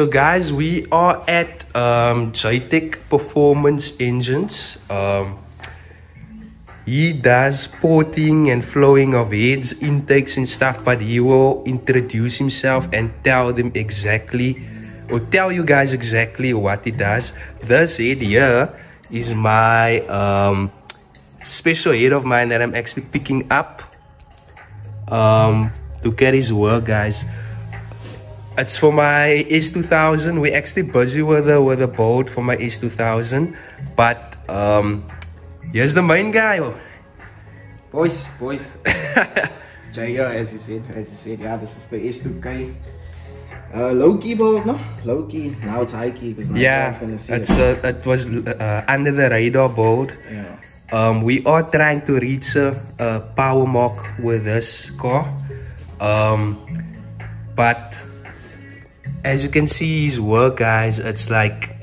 So guys, we are at um, Jaytech Performance Engines. Um, he does porting and flowing of heads, intakes and stuff, but he will introduce himself and tell them exactly, or tell you guys exactly what he does. This head here is my um, special head of mine that I'm actually picking up um, to get his work, guys. It's for my S2000. We're actually busy with the with the boat for my S2000, but um, here's the main guy. Boys, boys. Jaya, as you said, as you said, yeah, this is the S2K. Uh, low key bolt, no? Low key. Now it's high key because Yeah, gonna see it's it. uh, it was uh, under the radar boat. Yeah. Um, we are trying to reach a, a power mark with this car. Um, but as you can see his work guys, it's like,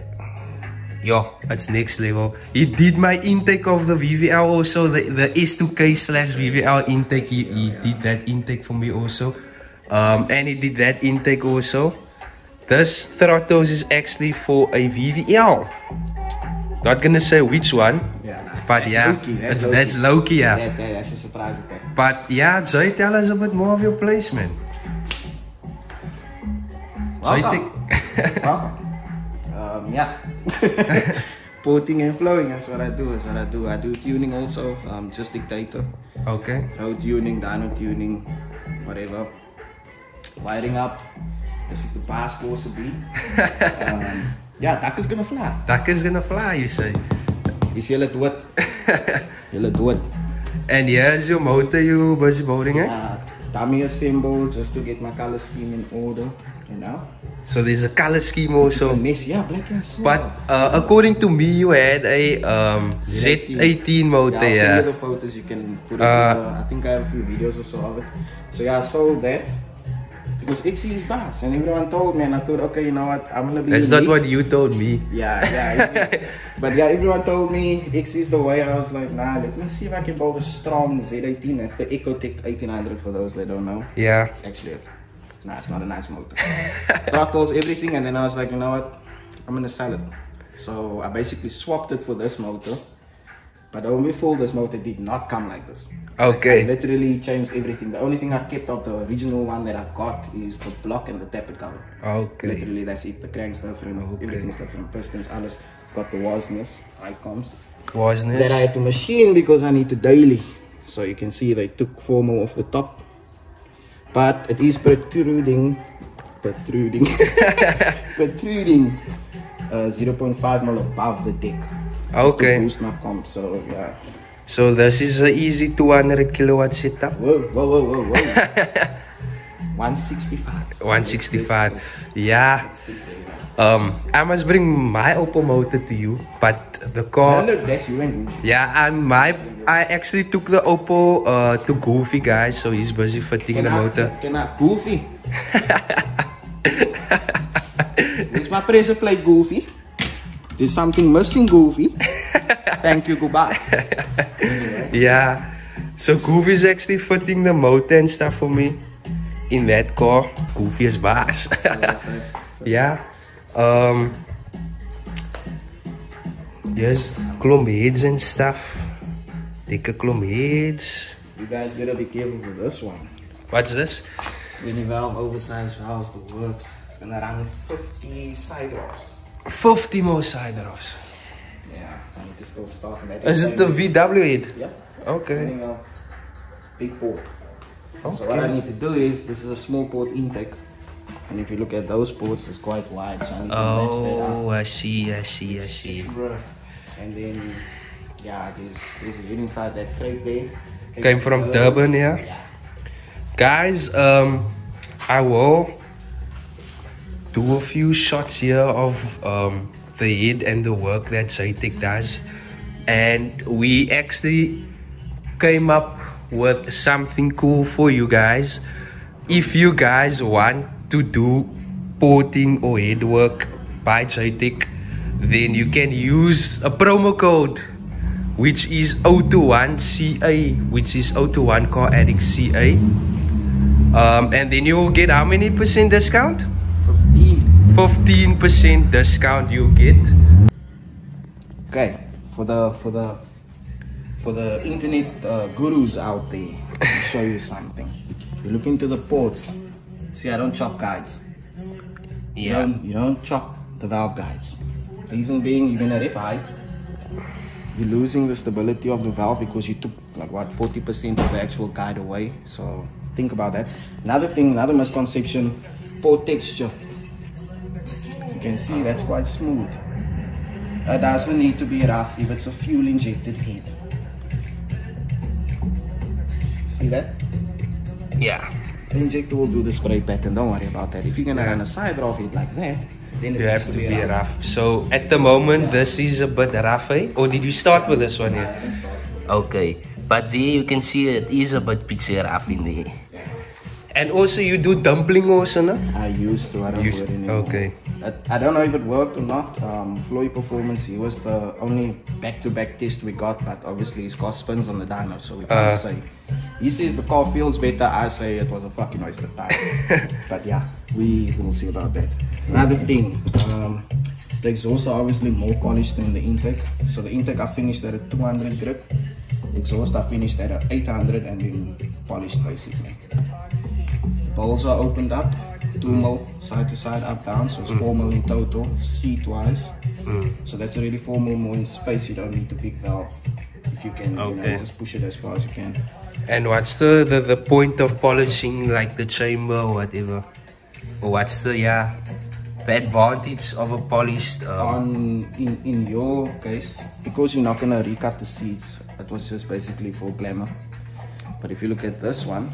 yo, it's next level. He did my intake of the VVL also, the, the S2K slash VVL intake, he, he did that intake for me also. Um, and he did that intake also. This throttles is actually for a VVL. Not gonna say which one, Yeah. but That's yeah, low-key. that's low key, yeah. That, that's a surprise attack. But yeah, Joy, tell us a bit more of your placement. Welcome. think- Welcome. Um, yeah. Porting and flowing, that's what I do, that's what I do. I do tuning also, um, just dictator. okay. Road tuning, dyno tuning, whatever. Wiring up. This is the pass course to be. um, yeah, dak is gonna fly. Duck is gonna fly, you say. Is julle dood? julle dood. And here's your motor you busy boarding, eh? Uh, dummy assemble just to get my color scheme in order, you know. So there's a color scheme also. So mess, yeah, black and silver. But uh, according to me, you had a um, Z18 motor, Yeah, I'll send you the photos. You can put it. Uh, the, I think I have a few videos or so of it. So yeah, I sold that because XC is bass, and everyone told me, and I thought, okay, you know what, I'm gonna be. That's not what you told me. Yeah, yeah. but yeah, everyone told me XC is the way. I was like, nah, let me see if I can build a strong Z18. That's the Ecotec 1800 for those that don't know. Yeah. It's actually a, nah, it's not a nice motor. Throttles, everything, and then I was like, you know what, I'm gonna sell it. So I basically swapped it for this motor. But only fault, this motor did not come like this. Okay. I literally changed everything. The only thing I kept of the original one that I got is the block and the tappet cover. Okay. Literally, that's it. The crank's different, Okay. everything's different. Pistons, alles. Got the wasness, icons. Wasn't That I had to machine because I need to daily. So you can see they took formal off the top. But it is protruding, protruding, protruding uh, 0.5 mil above the deck. Just Okay. to boost my comp, so yeah. So this is a easy 200 kilowatt setup. Whoa, whoa, whoa, whoa, whoa. 165. 165. Yeah. Um, I must bring my Opel motor to you, but the car. no, that's you and Yeah, and my I actually took the Oppo uh, to Goofy guys, so he's busy fitting Can the I, motor. Can I, Goofy? Is my pressure plate, Goofy. There's something missing, Goofy. Thank you, goodbye. Yeah, so Goofy's actually fitting the motor and stuff for me in that car. Goofy is boss. yeah. Um. Here's klomp and stuff. Take a klomp. You guys better be careful with this one. What's this? 20 valve oversized valves, the works. It's gonna run 50 side offs. 50 more side offs. Yeah, I need to still start. Is it the VW head? Yeah. Okay. 20 valve, big port. So what I need to do is, this is a small port intake. And if you look at those ports, it's quite wide. So I need to match that up. Oh, I see, I see, I see. And then, yeah, there's, there's a head inside that crate there. Came from Durban, yeah? Yeah. Guys, um, I will do a few shots here of um, the head and the work that Jaytech does. And we actually came up with something cool for you guys. If you guys want to do porting or head work by Jaytech, then you can use a promo code which is 021CA, which is 021 Car Addict CA. Um, and then you will get how many percent discount? 15. 15% discount you get. Okay, for the for the for the internet uh, gurus out there, I'll show you something. You look into the ports. See, I don't chop guides. You don't, you don't chop the valve guides. Reason being, you're gonna rip high. You're losing the stability of the valve because you took like what 40% of the actual guide away. So think about that. Another thing, another misconception, port texture. You can see that's quite smooth. It doesn't need to be rough if it's a fuel injected head. See that? Yeah. The injector will do the spray pattern, don't worry about that. If you're gonna run a side off it like that, then it You have to be rough. So at the moment, this is a bit rough, eh? Or did you start with this one here? Okay, but there you can see it is a bit pixie rough in there. And also you do dimpling also, no? I used to, I don't Used- do it anymore. okay. I, I don't know if it worked or not. Um, Floyd Performance, he was the only back-to-back test we got, but obviously his car spins on the dyno, so we can't Uh. say. He says the car feels better, I say it was a fucking waste of time. but yeah, we will see about that. Another thing, um, the exhausts are obviously more polished than the intake. So the intake I finished at a 200 grip, exhaust I finished at a 800 and then polished basically. Bowls are opened up, 2 mil side to side, up down, so it's 4 mil in total, seat wise. So that's already 4 mil more in space, you don't need to big valve. If you can, you know, Okay. just push it as far as you can. And what's the, the, the point of polishing like the chamber or whatever? Or what's the, yeah, the advantage of a polished... Um, On in, in your case, because you're not gonna recut the seats, it was just basically for glamour. But if you look at this one,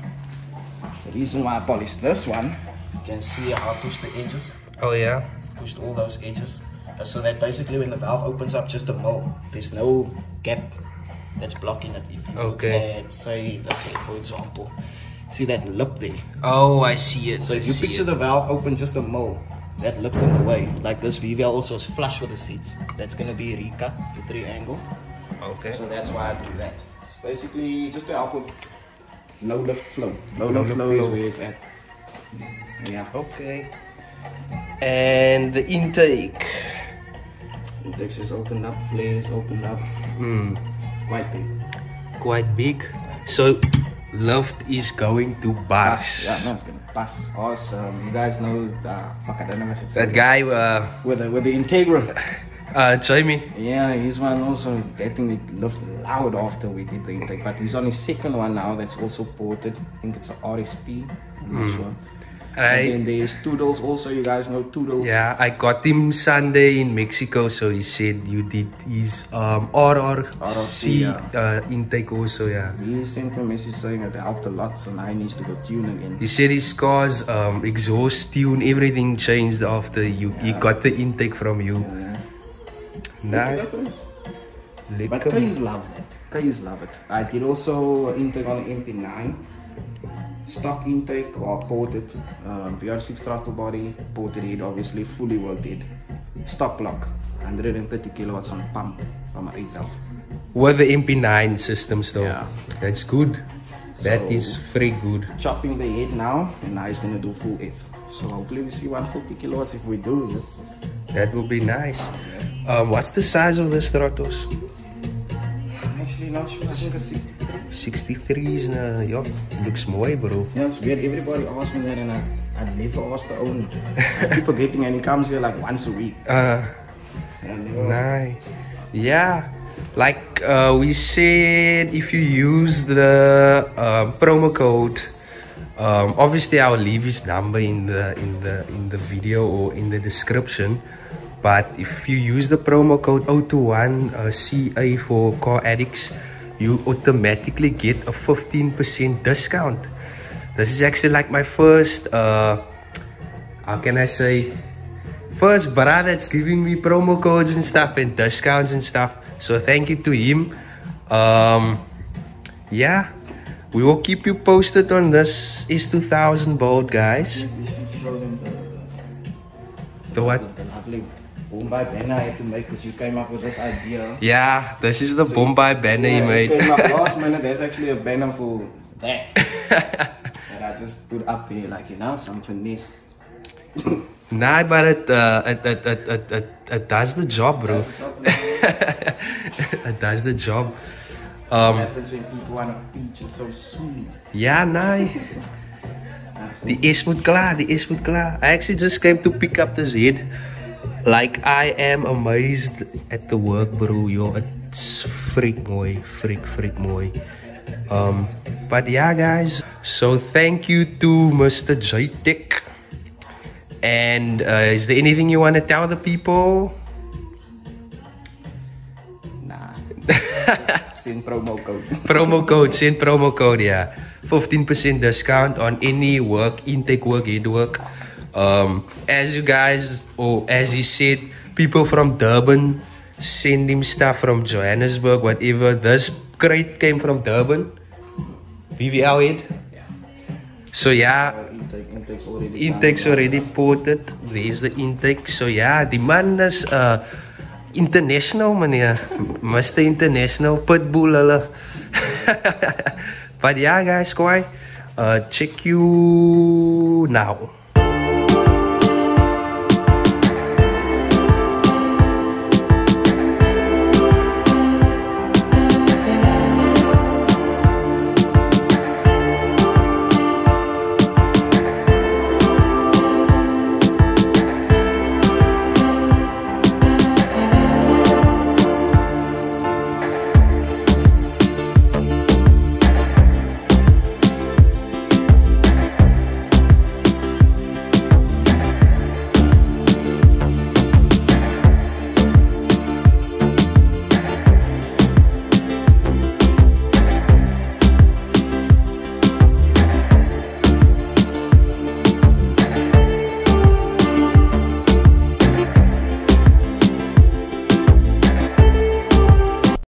the reason why I polished this one, you can see how I pushed the edges. oh yeah? pushed all those edges so that basically when the valve opens up just a mil there's no gap that's blocking it if you Okay. at say let's say for example see that lip there Oh, I see it. so I if you picture it. the valve open just a mil that lip's in the way like this VVL also is flush with the seats that's going to be recut to three angle Okay. so that's why I do that it's basically just to help with low lift flow low Low lift lift flow is where it's at yeah Okay. And the intake. index is opened up flares opened up Hmm. Quite big Quite big. So, lift is going to Pass. bust. Yeah, no, it's gonna pass. Awesome. You guys know, uh, fuck, I don't know what I should say. That guy, uh, With the, with the Integra. uh, Jamie. Yeah, he's one also getting it lift loud after we did the intake. But he's on his second one now that's also ported. I think it's a RSP. I'm not sure. And then there's Toodles also. You guys know Toodles. yeah, I got him Sunday in Mexico, so he said you did his um, RRC RRC, yeah. uh, intake also, yeah. He sent me a message saying it helped a lot, so now he needs to go tune again. He said his car's um, exhaust tune, everything changed after you. He got the intake from you. Yeah. Nice. But. Kay's love it. Kay's love it. I did also intake on the MP9. Stock intake or ported. Um, VR6 throttle body, ported head, obviously fully welded. Stock block, 130 kilowatts on pump from an 8 valve. With the MP9 systems though. Yeah. That's good. That So- is very good. Chopping the head now, and now it's gonna do full eighth. So hopefully we see 150 kilowatts. If we do, this That will be nice. Um, what's the size of the Stratos? I'm actually. I think it's 63. 63 is, uh, yeah, looks mooi bro. Yeah, it's weird. Everybody asks me that, and I, I never ask the owner. I keep forgetting, and he comes here like once a week. Uh, And I never- nice. Yeah, like uh, we said, if you use the uh, promo code, um, obviously I'll leave his number in the in the in the video or in the description. But if you use the promo code 021 uh, CA for car addicts, you automatically get a 15% discount. This is actually like my first, uh, how can I say, first brother that's giving me promo codes and stuff and discounts and stuff. So thank you to him. Um, yeah, we will keep you posted on this S2000 bolt, guys. We should show them the, The what? The Bombay banner I had to make because you came up with this idea. Yeah, this is the So Bombay banner Yeah, made. It came up last minute. There's actually a banner for that. that I just put up here, like you know, some finesse. Nah, but it, uh, it, it, it, it, it, it does the job, bro. it does the job. Um, happens when people want to feature so sweet. ja, nee. Die is moet klaar, die is moet klaar. I actually just came to pick up this head. Like, I am amazed at the work, bro. Yo, it's freak mooi, freak, freak mooi. Um, but yeah, guys. So thank you to Mr. Jaytech. And uh, is there anything you want to tell the people? Nah. Send promo code. promo code, send promo code, yeah. 15% discount on any work, intake work, head work. Um, as you guys, or as he said, people from Durban send him stuff from Johannesburg, whatever. This crate came from Durban. VVL head. So yeah, Uh, intake, intake's already intake's already ported. There's the intake. So yeah, man is uh international meneer. Mr. International Pitbull hulle. but yeah guys, kwai. Uh check you now.